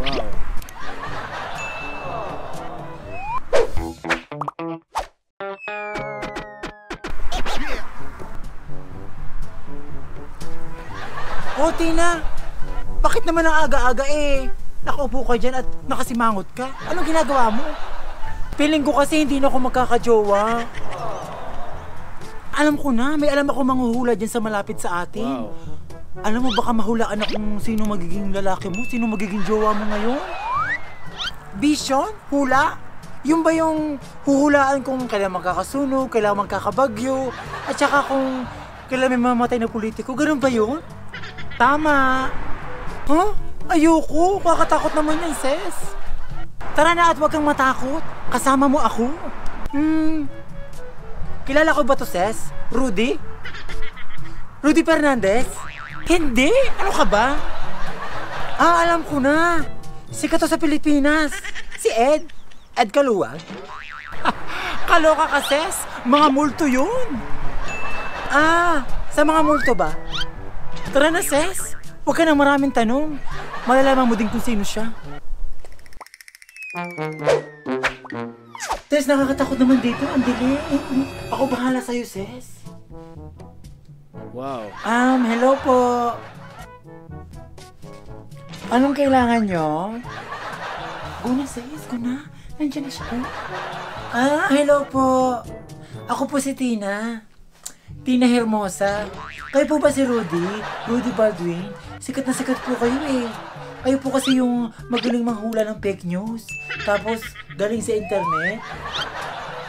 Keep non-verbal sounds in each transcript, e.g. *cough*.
Wow. O, Tina, bakit naman ang aga-aga eh? Nakaupo ka dyan at nakasimangot ka. Anong ginagawa mo? Feeling ko kasi hindi na ako magkakajowa. Alam ko na, may alam ako manghuhula dyan sa malapit sa atin. Wow. Alam mo, baka mahulaan akong sino magiging lalaki mo, sino magiging jowa mo ngayon. Vision? Hula? Yung ba yung huhulaan kung kailan magkakasunog, kailan magkakabagyo, at saka kung kailan may mamatay na politiko, ganun ba yun? Tama. Huh? Ayoko, kakatakot naman yan, sis. Tara na at huwag kang matakot. Kasama mo ako. Hmm. Kilala ko ba to, sis? Rudy? Rudy Fernandez? Hindi! Ano ka ba? Ah, alam ko na. Sikat to sa Pilipinas. Si Ed. Ed Kaluwag. *laughs* Kaloka ka, sis. Mga multo yun. Ah, sa mga multo ba? Tara na, sis. Huwag ka nang maraming tanong. Malalaman mo din kung sino siya. Sis, nakakatakot naman dito. Ang dilim. Ako bahala sa'yo, sis. Wow. Um, hello po. Anong kailangan nyo? Go na, sis. Go na. Nandiyan na siya. Ah, hello po. Ako po si Tina. Tina Hermosa. Kayo po ba si Rudy? Rudy Baldwin? Sikat na sikat po kayo eh. Kayo po kasi yung magaling manghula ng fake news. Tapos, galing sa internet.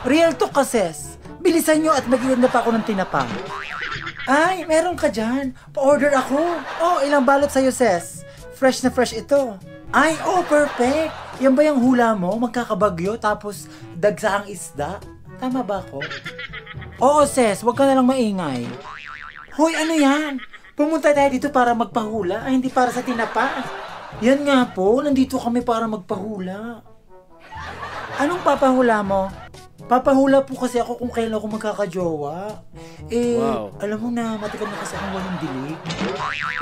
Real talk ka, sis. Bilisan nyo at magiganda pa ako ng tinapa. Ay, meron ka dyan. Pa-order ako. Oh, ilang balot sa'yo, sis. Fresh na fresh ito. Ay, oh, perfect. Yan ba yung hula mo? Magkakabagyo, tapos dagsa ang isda? Tama ba ako? Oo, sis. Huwag ka na lang maingay. Hoy, ano yan? Pumunta tayo dito para magpahula, ay hindi para sa tinapa. Yan nga po, nandito kami para magpahula. Anong papahula mo? Papahula po kasi ako kung kailan ako magkakajowa. Eh, Wow. alam mo na, matagal na kasi akong walang dilig.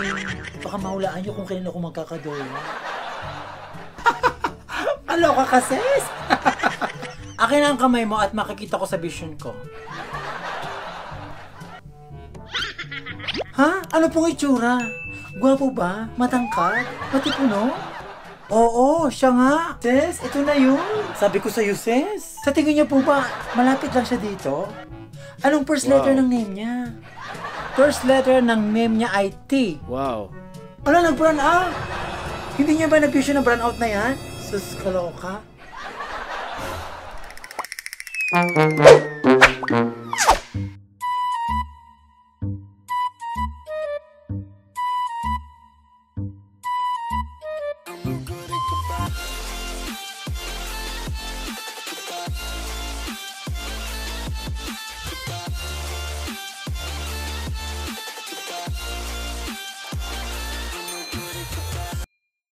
Eh, baka mahulaan nyo kung kailan ako magkakajowa. *laughs* Aloka ka, sis! *laughs* Akin ang kamay mo at makikita ko sa vision ko. Ha? Ano pong itsura? Gwapo ba? Matangkad? Matipuno? Oo, siya nga. Sis, ito na yun. Sabi ko sa'yo, sis. Sa tingin niyo po ba, malapit lang siya dito? Anong first Wow. letter ng name niya? First letter ng name niya ay T. Wow. Ano, nag-brown out? Hindi niya ba nag-vision ng brown out na yan? Sus, kaloka.